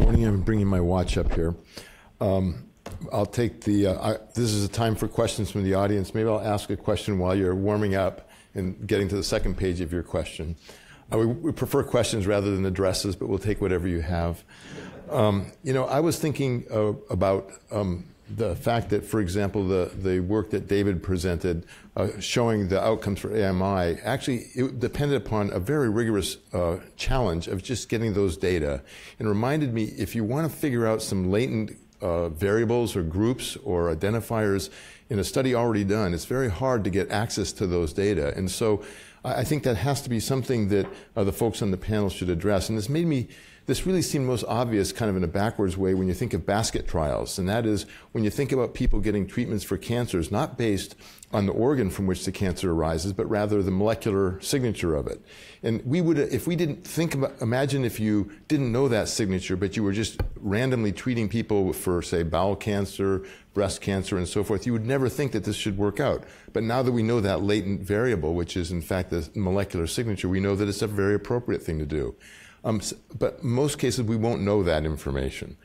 morning. I'm bringing my watch up here. Um, I'll take the, uh, I, this is a time for questions from the audience. Maybe I'll ask a question while you're warming up and getting to the second page of your question. Uh, we, we, prefer questions rather than addresses, but we'll take whatever you have. Um, you know, I was thinking uh, about um, the fact that, for example, the, the work that David presented uh, showing the outcomes for AMI, actually it depended upon a very rigorous uh, challenge of just getting those data. And reminded me, if you want to figure out some latent uh, variables or groups or identifiers in a study already done, it's very hard to get access to those data. And so I think that has to be something that uh, the folks on the panel should address. And this made me this really seemed most obvious kind of in a backwards way when you think of basket trials. And that is when you think about people getting treatments for cancers, not based on the organ from which the cancer arises, but rather the molecular signature of it. And we would, if we didn't think about, imagine if you didn't know that signature, but you were just randomly treating people for, say, bowel cancer, breast cancer, and so forth, you would never think that this should work out. But now that we know that latent variable, which is in fact the molecular signature, we know that it's a very appropriate thing to do. Um, but most cases, we won't know that information.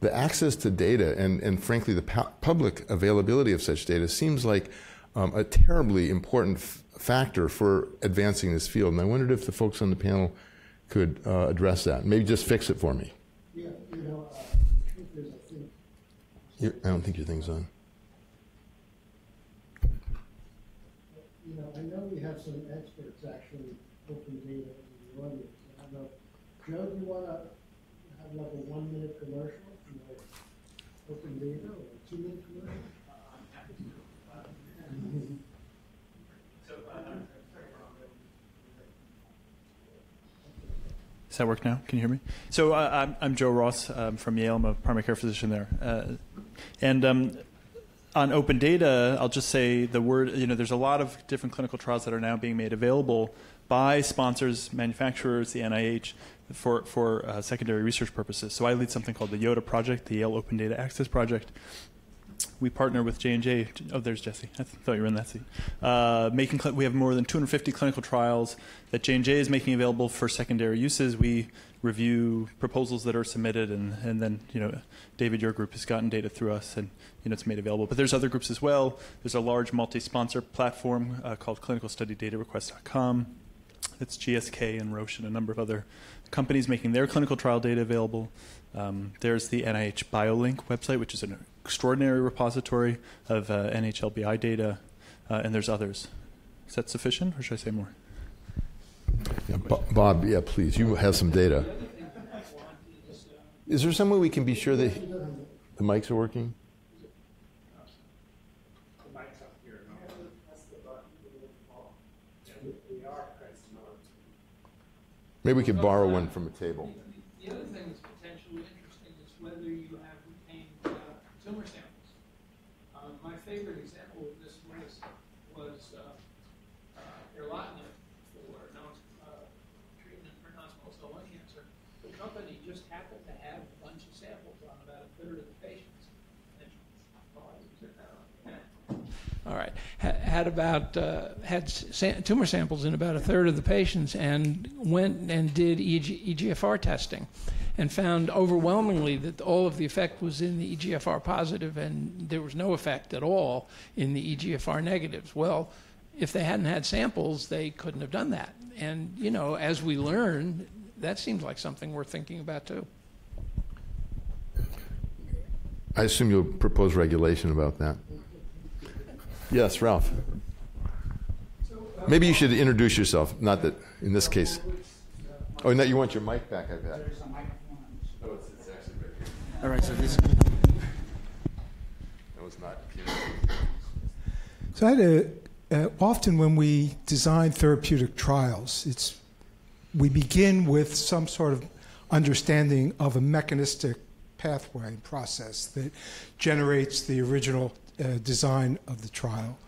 The access to data and, and frankly, the pu public availability of such data seems like um, a terribly important factor for advancing this field. And I wondered if the folks on the panel could uh, address that. Maybe just fix it for me. Yeah, you know, uh, I, I don't think your thing's on. You know, I know we have some experts actually open data in the audience. Joe, do you want to have like a one minute commercial? Like open data or two minute commercial? Does that work now? Can you hear me? So uh, I'm, I'm, Joe Ross um, from Yale. I'm a primary care physician there. Uh, and um, on open data, I'll just say the word, you know, there's a lot of different clinical trials that are now being made available by sponsors, manufacturers, the NIH, for, for uh, secondary research purposes. So I lead something called the YODA project, the Yale Open Data Access Project. We partner with J&J. Oh, there's Jesse. I thought you were in that seat. Uh, making we have more than 250 clinical trials that J&J is making available for secondary uses. We review proposals that are submitted, and, and then you know, David, your group has gotten data through us, and you know it's made available. But there's other groups as well. There's a large multi-sponsor platform uh, called ClinicalStudyDataRequest.com. That's GSK and Roche and a number of other companies making their clinical trial data available. Um, there's the NIH BioLINCC website, which is an extraordinary repository of uh, NHLBI data, uh, and there's others. Is that sufficient, or should I say more? Yeah, Bob, yeah, please. You have some data. Is there some way we can be sure that the mics are working? Maybe we could borrow one from a table. The other thing that's potentially interesting is whether you have retained uh, tumor samples. Um, my favorite example of this was was uh, uh, erlotinib for non, uh, treatment for non-small cell lung cancer. The company just happened to have a bunch of samples on about a third of the patients. All right had about uh, had sa tumor samples in about a third of the patients and went and did EG EGFR testing and found overwhelmingly that all of the effect was in the EGFR positive and there was no effect at all in the EGFR negatives. Well, if they hadn't had samples, they couldn't have done that. And, you know, as we learn, that seems like something worth thinking about too. I assume you'll propose regulation about that. Yes, Ralph. Maybe you should introduce yourself. Not that in this case. Oh, no, you want your mic back, I bet. Oh, it's, it's actually right here. All right, so this. That was not. So I had a, uh, often when we design therapeutic trials, it's we begin with some sort of understanding of a mechanistic pathway and process that generates the original uh, design of the trial.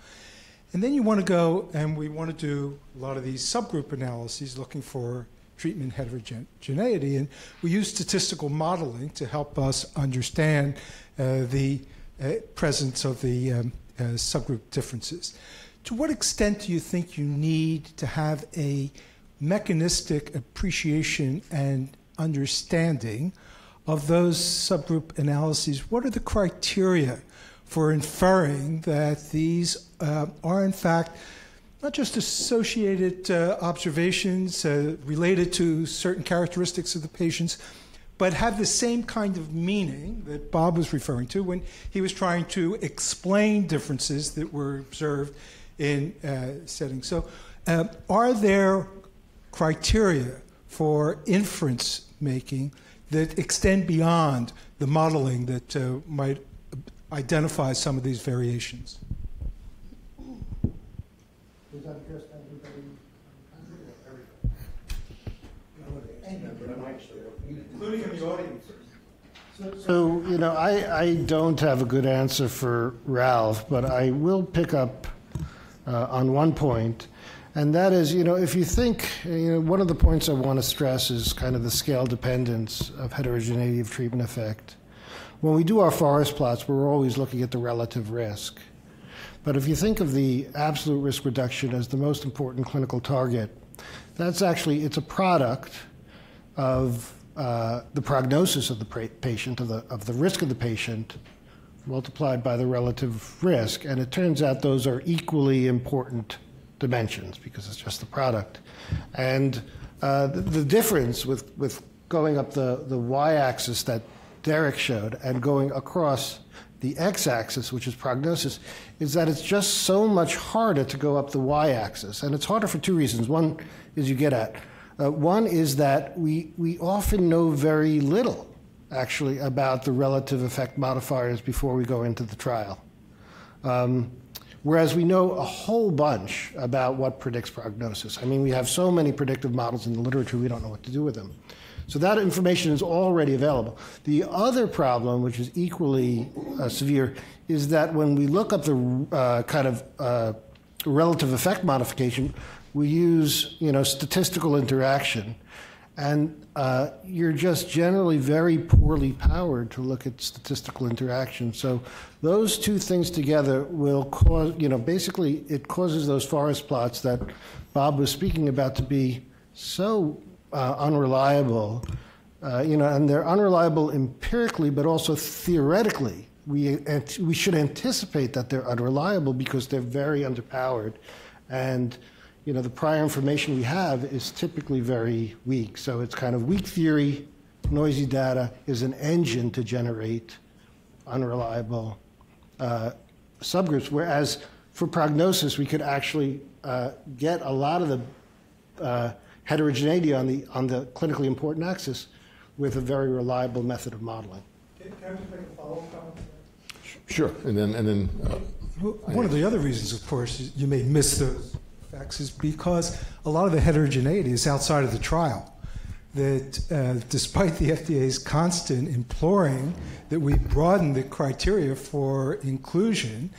And then you want to go, and we want to do a lot of these subgroup analyses looking for treatment heterogeneity. And we use statistical modeling to help us understand uh, the uh, presence of the um, uh, subgroup differences. To what extent do you think you need to have a mechanistic appreciation and understanding of those subgroup analyses, what are the criteria for inferring that these uh, are, in fact, not just associated uh, observations uh, related to certain characteristics of the patients, but have the same kind of meaning that Bob was referring to when he was trying to explain differences that were observed in uh, settings. So, uh, are there criteria for inference making that extend beyond the modeling that uh, might identify some of these variations? Does that address everybody in the country or everybody? Including in the audience. So, you know, I, I don't have a good answer for Ralph, but I will pick up uh, on one point, and that is, you know, if you think, you know, one of the points I want to stress is kind of the scale dependence of heterogeneity of treatment effect. When we do our forest plots, we're always looking at the relative risk. But if you think of the absolute risk reduction as the most important clinical target, that's actually, it's a product of uh, the prognosis of the patient, of the, of the risk of the patient, multiplied by the relative risk. And it turns out those are equally important dimensions because it's just the product. And uh, the, the, difference with, with going up the, the y axis that Derek showed and going across the x axis, which is prognosis, is that it's just so much harder to go up the y axis. And it's harder for two reasons. One is you get at. Uh, one is that we, we often know very little, actually, about the relative effect modifiers before we go into the trial. Um, whereas we know a whole bunch about what predicts prognosis. I mean, we have so many predictive models in the literature, we don't know what to do with them. So that information is already available. The other problem, which is equally uh, severe, is that when we look up the uh, kind of uh, relative effect modification, we use you know statistical interaction, and uh, you're just generally very poorly powered to look at statistical interaction. So those two things together will cause you know basically it causes those forest plots that Bob was speaking about to be so uh, unreliable. Uh, you know, and they're unreliable empirically, but also theoretically. We, we should anticipate that they're unreliable because they're very underpowered. And, you know, the prior information we have is typically very weak. So it's kind of weak theory, noisy data is an engine to generate unreliable uh, subgroups. Whereas for prognosis, we could actually uh, get a lot of the uh, heterogeneity on the, on the clinically important axis with a very reliable method of modeling. Can, I just make a follow-up comment? Sure, and then, and then. Uh, one of the other reasons, of course, you may miss those facts is because a lot of the heterogeneity is outside of the trial. That uh, despite the FDA's constant imploring that we broaden the criteria for inclusion,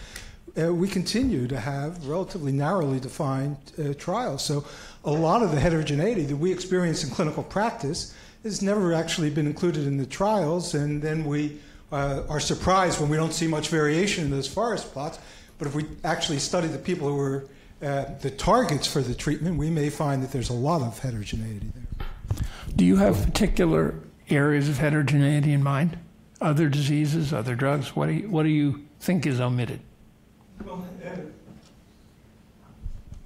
uh, we continue to have relatively narrowly defined uh, trials. So a lot of the heterogeneity that we experience in clinical practice has never actually been included in the trials, and then we uh, are surprised when we don't see much variation in those forest plots. But if we actually study the people who are uh, the targets for the treatment, we may find that there's a lot of heterogeneity there. Do you have particular areas of heterogeneity in mind? Other diseases, other drugs? What do you, what do you think is omitted? Well, uh,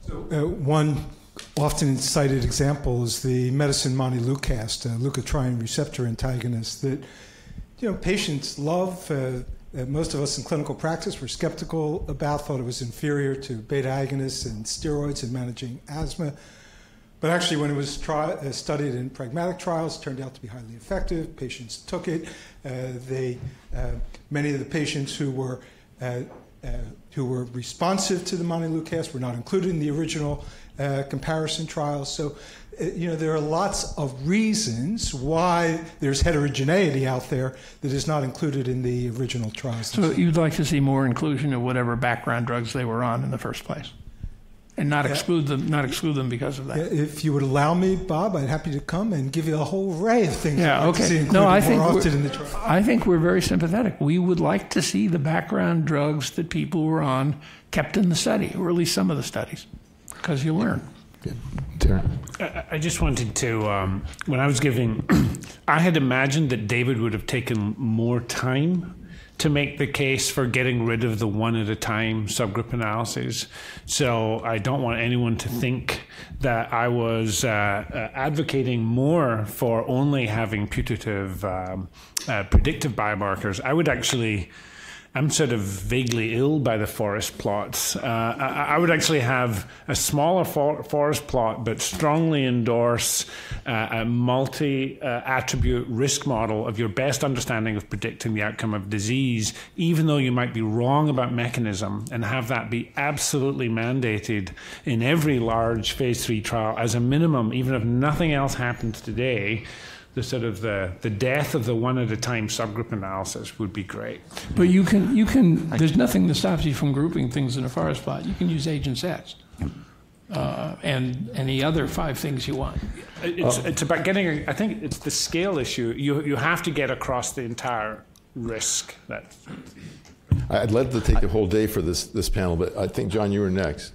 so, uh, one often cited example is the medicine montelukast, a leukotriene receptor antagonist that you know patients love. Uh, uh, most of us in clinical practice were skeptical about, thought it was inferior to beta agonists and steroids in managing asthma. But actually, when it was uh, studied in pragmatic trials, it turned out to be highly effective. Patients took it. Uh, they, uh, many of the patients who were uh, who were responsive to the montelukast were not included in the original uh, comparison trials. So, uh, you know, there are lots of reasons why there's heterogeneity out there that is not included in the original trials. So, you'd like to see more inclusion of whatever background drugs they were on in the first place? and not exclude them not exclude them because of that. If you would allow me, Bob, I'd happy to come and give you a whole array of things. Yeah, okay. no, I think I think we're very sympathetic. We would like to see the background drugs that people were on kept in the study, or at least some of the studies, because you learn. Darren. I- I just wanted to, um, when I was giving, I had imagined that David would have taken more time to make the case for getting rid of the one at a time subgroup analyses. So I don't want anyone to think that I was uh, uh, advocating more for only having putative um, uh, predictive biomarkers. I would actually. I'm sort of vaguely ill by the forest plots. Uh, I, I, would actually have a smaller for, forest plot, but strongly endorse uh, a multi uh, attribute risk model of your best understanding of predicting the outcome of disease, even though you might be wrong about mechanism, and have that be absolutely mandated in every large phase three trial as a minimum, even if nothing else happens today the sort of the, the death of the one at a time subgroup analysis would be great. But you can you can there's nothing that stops you from grouping things in a forest plot. You can use agent sets. Uh, and any other five things you want. It's, it's about getting. I think it's the scale issue. You you have to get across the entire risk. That I'd love to take the whole day for this this panel, but I think John, you were next.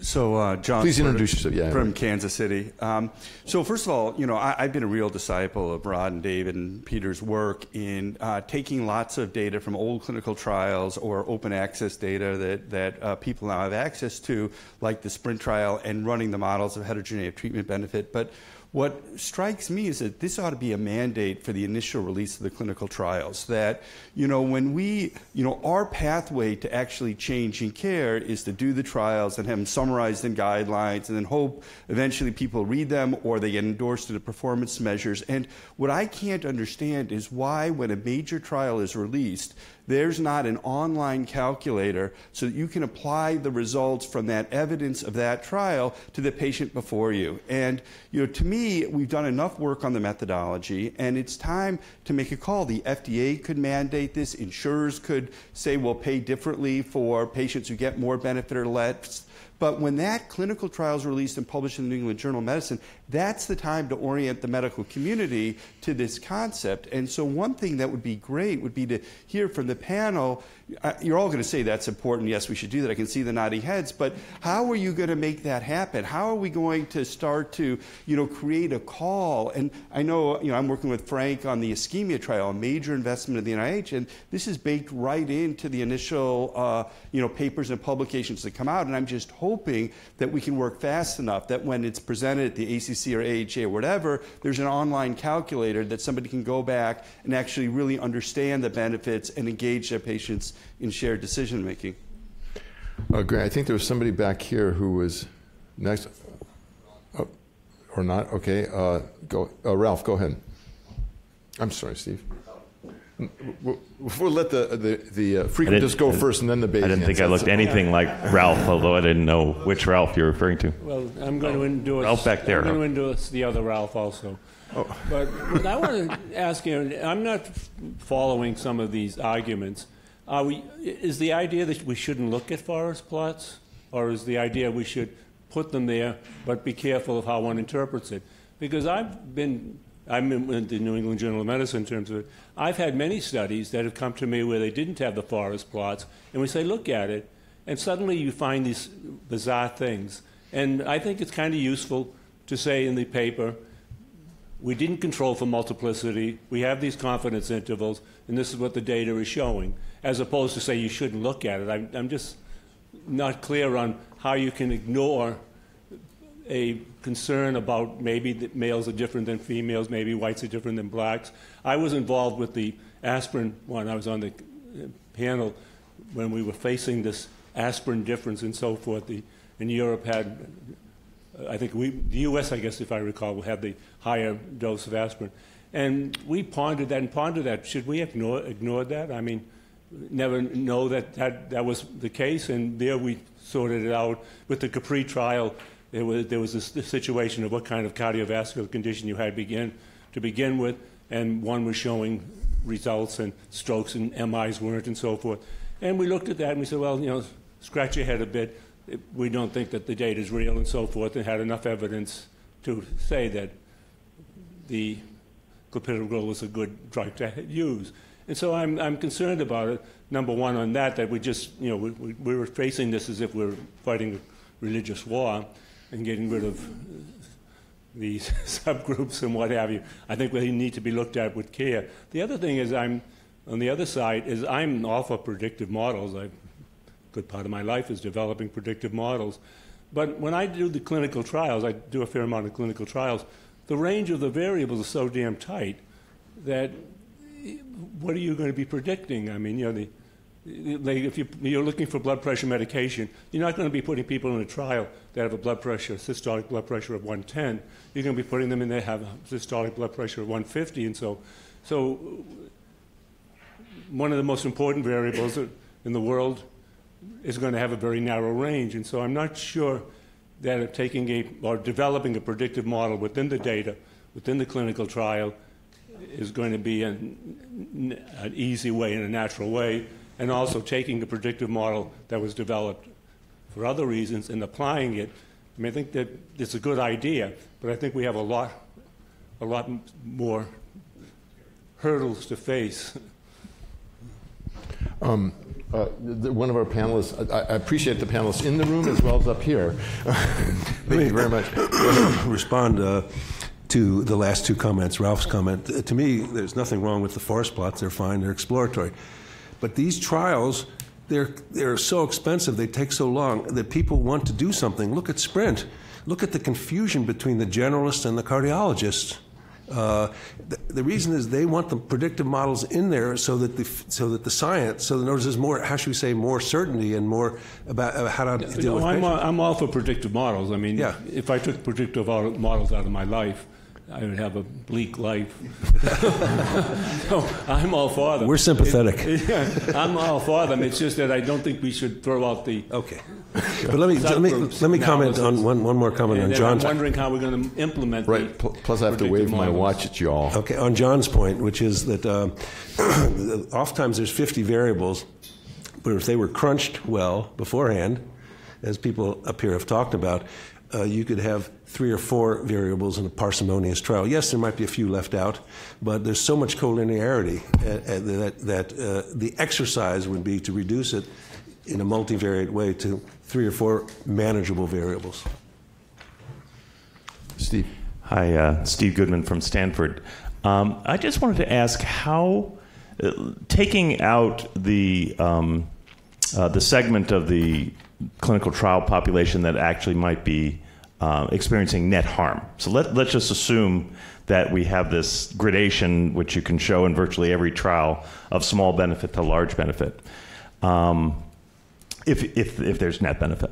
So, uh, John, please introduce yourself. Yeah, from. Kansas City. Um, so, first of all, you know, I, have been a real disciple of Rod and David and Peter's work in uh, taking lots of data from old clinical trials or open access data that that uh, people now have access to, like the Sprint trial, and running the models of heterogeneous treatment benefit. But what strikes me is that this ought to be a mandate for the initial release of the clinical trials. That, you know, when we, you know, our pathway to actually changing care is to do the trials and have them summarized in guidelines and then hope eventually people read them or they get endorsed into performance measures. And what I can't understand is why, when a major trial is released, there's not an online calculator so that you can apply the results from that evidence of that trial to the patient before you. And you know, to me, we've done enough work on the methodology, and it's time to make a call. The FDA could mandate this. Insurers could say we'll pay differently for patients who get more benefit or less. But when that clinical trial is released and published in the New England Journal of Medicine, that's the time to orient the medical community to this concept. And so, one thing that would be great would be to hear from the panel. Uh, you're all going to say that's important. Yes, we should do that. I can see the nodding heads. But how are you going to make that happen? How are we going to start to, you know, create a call? And I know, you know, I'm working with Frank on the ischemia trial, a major investment of the NIH, and this is baked right into the initial, uh, you know, papers and publications that come out. And I'm just hoping that we can work fast enough that when it's presented at the ACC or AHA or whatever, there's an online calculator that somebody can go back and actually really understand the benefits and engage their patients in shared decision making. Uh, great. I think there was somebody back here who was next. Oh, or not? Okay. Uh, go, uh, Ralph. Go ahead. I'm sorry, Steve. We'll, we'll let the the, the uh, frequentists go first, and then the baby. I didn't think I looked anything like Ralph, although I didn't know which Ralph you're referring to. Well, I'm going to endorse. Ralph back there. I'm going to endorse the other Ralph also. Oh. But, but I want to ask you. I'm not following some of these arguments. Are we, is the idea that we shouldn't look at forest plots, or is the idea we should put them there, but be careful of how one interprets it? Because I've been I'm in the New England Journal of Medicine in terms of it. I've had many studies that have come to me where they didn't have the forest plots, and we say, look at it, and suddenly you find these bizarre things. And I think it's kind of useful to say in the paper, we didn't control for multiplicity, we have these confidence intervals, and this is what the data is showing, as opposed to say you shouldn't look at it. I'm, I'm just not clear on how you can ignore a concern about maybe that males are different than females, maybe whites are different than blacks. I was involved with the aspirin one. I was on the uh, panel when we were facing this aspirin difference and so forth. The, in Europe had, I think we, the U.S. I guess if I recall, had the higher dose of aspirin, and we pondered that and pondered that. Should we ignore ignored that? I mean, never know that, that that was the case, and there we sorted it out with the CAPRIE trial there was, there was this, situation of what kind of cardiovascular condition you had begin, to begin with, and one was showing results and strokes and MIs weren't and so forth. And we looked at that and we said, well, you know, scratch your head a bit. We don't think that the data is real and so forth, and had enough evidence to say that the clopidogrel is a good drug to use. And so I'm, I'm concerned about it, number one, on that, that we just, you know, we, we, we were facing this as if we we're fighting a religious war and getting rid of these subgroups and what have you. I think they need to be looked at with care. The other thing is, I'm on the other side is I'm all for predictive models. I, a good part of my life is developing predictive models. But when I do the clinical trials, I do a fair amount of clinical trials. The range of the variables is so damn tight that what are you going to be predicting? I mean, you know, the, like if you, are looking for blood pressure medication, you're not going to be putting people in a trial that have a blood pressure, systolic blood pressure of 110. You're going to be putting them in that have a systolic blood pressure of 150, and so, so one of the most important variables in the world is going to have a very narrow range, and so I'm not sure that taking a or developing a predictive model within the data, within the clinical trial, is going to be an, an easy way and a natural way and also taking the predictive model that was developed for other reasons and applying it. I mean, I think that it's a good idea, but I think we have a lot, a lot more hurdles to face. Um, uh, the, one of our panelists, I, I, appreciate the panelists in the room as well as up here. Thank you very much. respond uh, to the last two comments, Ralph's comment. Uh, to me, there's nothing wrong with the forest plots. They're fine, they're exploratory. But these trials, they're, they're so expensive, they take so long that people want to do something. Look at Sprint. Look at the confusion between the generalists and the cardiologists. Uh, the, the, reason is they want the predictive models in there so that the so that the science so that there's more how should we say more certainty and more about uh, how to deal no, with I'm, all, I'm all for predictive models. I mean, yeah. if I took predictive models out of my life, I would have a bleak life. so I'm all for them. We're sympathetic. It, yeah, I'm all for them. It's just that I don't think we should throw out the. Okay. but let me let me let me comment on one one more comment and on John's. I'm wondering how we're going to implement. Right. Plus, I have to wave models. my watch at you all. Okay. On John's point, which is that uh, oftentimes there's 50 variables, but if they were crunched well beforehand, as people up here have talked about, uh, you could have three or four variables in a parsimonious trial. Yes, there might be a few left out, but there's so much collinearity that, that uh, the exercise would be to reduce it in a multivariate way to three or four manageable variables. Steve. Hi, uh, Steve Goodman from Stanford. Um, I just wanted to ask how, uh, taking out the um, uh, the segment of the clinical trial population that actually might be uh, experiencing net harm. So let, let's just assume that we have this gradation, which you can show in virtually every trial, of small benefit to large benefit, um, if, if, if there's net benefit.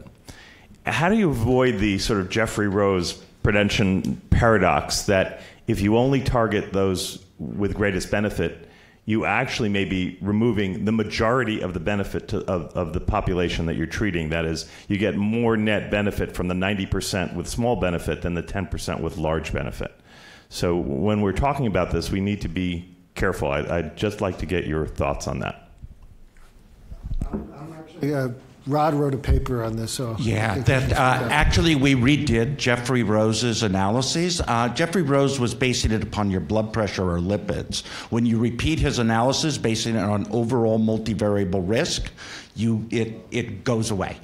How do you avoid the sort of Geoffrey Rose prevention paradox that if you only target those with greatest benefit, you actually may be removing the majority of the benefit to, of, of the population that you're treating. That is, you get more net benefit from the 90% with small benefit than the 10% with large benefit. So when we're talking about this, we need to be careful. I, would just like to get your thoughts on that. Uh, Rod wrote a paper on this. So yeah, that uh, actually we redid Geoffrey Rose's analyses. Uh, Jeffrey Rose was basing it upon your blood pressure or lipids. When you repeat his analysis, basing it on overall multivariable risk, you it it goes away.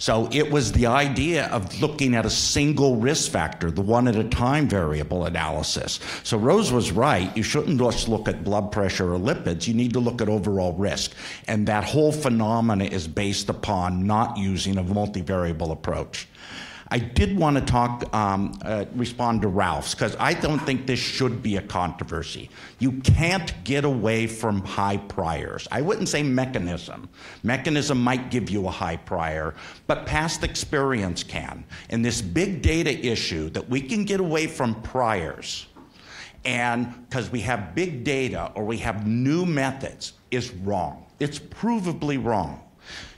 So it was the idea of looking at a single risk factor, the one at a time variable analysis. So Rose was right. You shouldn't just look at blood pressure or lipids. You need to look at overall risk. And that whole phenomena is based upon not using a multivariable approach. I did want to talk, um, uh, respond to Ralph's, because I don't think this should be a controversy. You can't get away from high priors. I wouldn't say mechanism. Mechanism might give you a high prior, but past experience can. And this big data issue that we can get away from priors, and because we have big data or we have new methods, is wrong. It's provably wrong.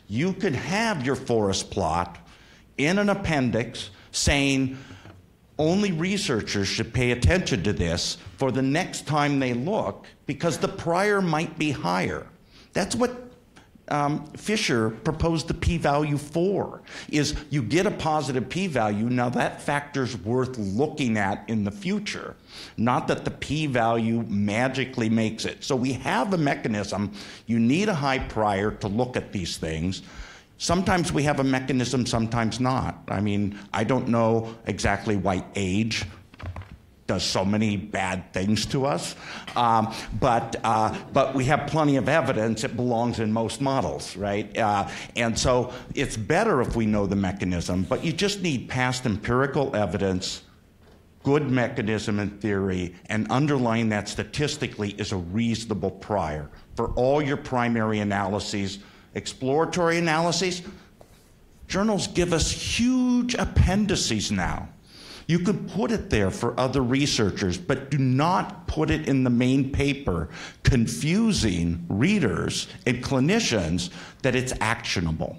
You can have your forest plot in an appendix saying only researchers should pay attention to this for the next time they look because the prior might be higher. That's what um, Fisher proposed the p-value for is you get a positive p-value. Now that factor's worth looking at in the future not that the p-value magically makes it. So we have a mechanism. You need a high prior to look at these things Sometimes we have a mechanism, sometimes not. I mean, I don't know exactly why age does so many bad things to us, um, but uh, but we have plenty of evidence it belongs in most models, right? Uh, and so it's better if we know the mechanism, but you just need past empirical evidence good mechanism in theory, and underlying that statistically is a reasonable prior. For all your primary analyses, exploratory analyses, journals give us huge appendices now. You could put it there for other researchers, but do not put it in the main paper, confusing readers and clinicians that it's actionable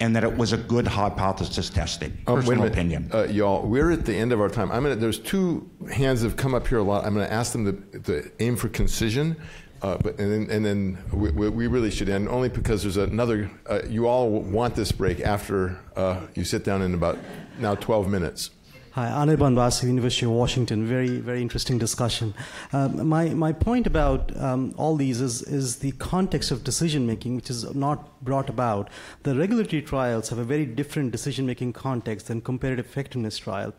and that it was a good hypothesis testing. A Personal opinion. Uh, y'all, we're at the end of our time. I'm gonna. There's two hands that have come up here a lot. I'm gonna ask them to, to aim for concision, uh, but and then, and then we, we really should end only because there's another. Uh, you all want this break after uh, you sit down in about now 12 minutes. Hi, Anirban Basu, University of Washington. Very, very interesting discussion. Um, my, my point about um, all these is, is the context of decision making, which is not brought about. The regulatory trials have a very different decision making context than comparative effectiveness trial.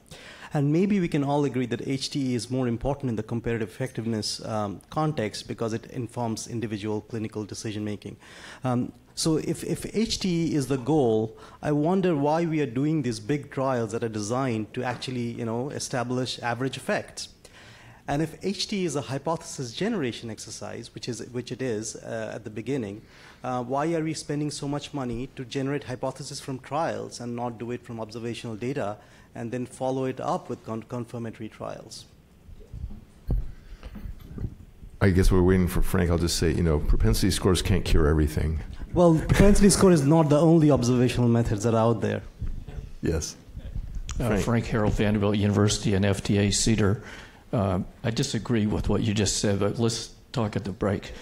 And maybe we can all agree that HTE is more important in the comparative effectiveness um, context because it informs individual clinical decision making. Um, so if, if HTE is the goal, I wonder why we are doing these big trials that are designed to actually, you know, establish average effects. And if HT is a hypothesis generation exercise, which, is, which it is uh, at the beginning, uh, why are we spending so much money to generate hypotheses from trials and not do it from observational data and then follow it up with con- confirmatory trials? I guess we're waiting for Frank. I'll just say, you know, propensity scores can't cure everything. Well, propensity score is not the only observational methods that are out there. Yes. Uh, Frank. Frank Harrell, Vanderbilt University, and FDA CDER. Uh, I disagree with what you just said, but let's talk at the break.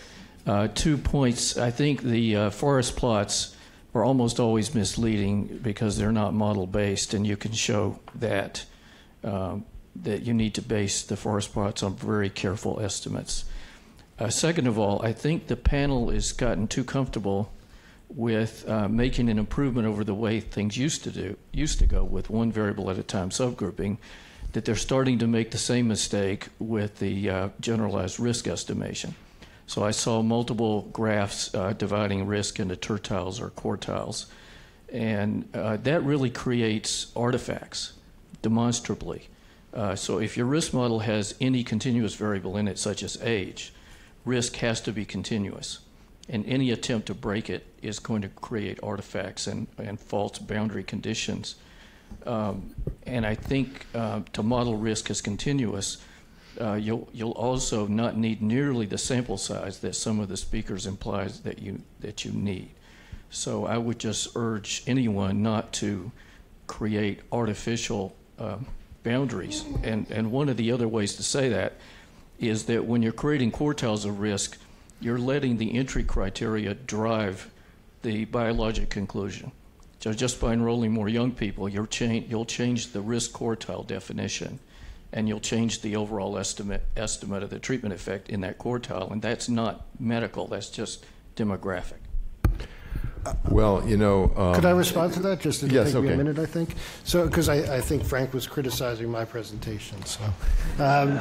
Uh, two points. I think the uh, forest plots are almost always misleading because they're not model based, and you can show that um, that you need to base the forest plots on very careful estimates. Uh, second of all, I think the panel has gotten too comfortable with uh, making an improvement over the way things used to do used to go with one variable at a time subgrouping that they're starting to make the same mistake with the uh, generalized risk estimation so i saw multiple graphs uh, dividing risk into tertiles or quartiles and uh, that really creates artifacts demonstrably uh, so if your risk model has any continuous variable in it such as age risk has to be continuous and any attempt to break it is going to create artifacts and, and false boundary conditions. Um, and I think uh, to model risk as continuous, uh, you'll, you'll also not need nearly the sample size that some of the speakers implies that you, that you need. So I would just urge anyone not to create artificial uh, boundaries. And, and one of the other ways to say that is that when you're creating quartiles of risk, you're letting the entry criteria drive the biologic conclusion. So just by enrolling more young people, you're cha- you'll change the risk quartile definition, and you'll change the overall estimate estimate of the treatment effect in that quartile, and that's not medical. That's just demographic. Well, you know. Um, Could I respond to that? Just it'll Yes, take me a minute, I think. So, because I, I think Frank was criticizing my presentation. So, um,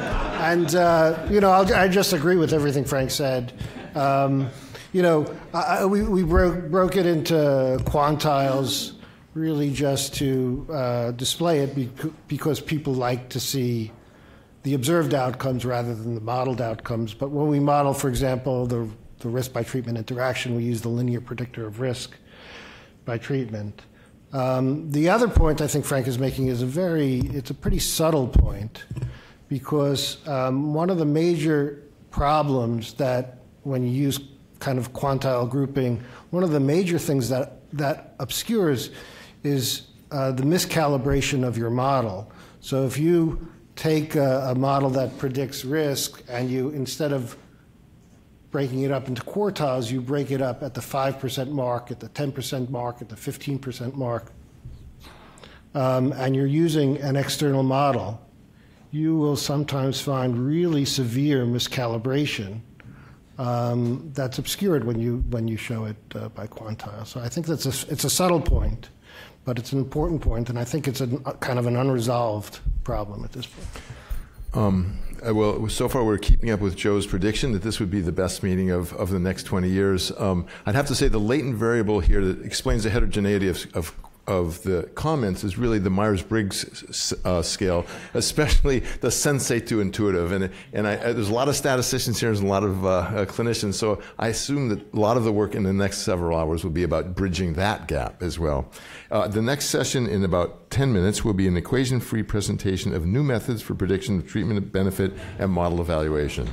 and uh, you know, I'll, I just agree with everything Frank said. Um, you know, I, we, we broke, broke it into quantiles really just to uh, display it bec- because people like to see the observed outcomes rather than the modeled outcomes. But when we model, for example, the, the risk by treatment interaction, we use the linear predictor of risk by treatment. Um, the other point I think Frank is making is a very, it's a pretty subtle point because um, one of the major problems that when you use kind of quantile grouping, one of the major things that, that obscures is uh, the miscalibration of your model. So if you take a, a model that predicts risk and you, instead of breaking it up into quartiles, you break it up at the 5% mark, at the 10% mark, at the 15% mark, um, and you're using an external model, you will sometimes find really severe miscalibration um, that's obscured when you when you show it uh, by quantile. So I think that's a, it's a subtle point, but it's an important point, and I think it's a, a kind of an unresolved problem at this point. Um, uh, well, so far we're keeping up with Joe's prediction that this would be the best meeting of, of the next 20 years. Um, I'd have to say the latent variable here that explains the heterogeneity of, of of the comments is really the Myers Briggs uh, scale, especially the sensate to intuitive. And, and I, there's a lot of statisticians here and a lot of uh, uh, clinicians, so I assume that a lot of the work in the next several hours will be about bridging that gap as well. Uh, the next session in about 10 minutes will be an equation free presentation of new methods for prediction of treatment benefit and model evaluation.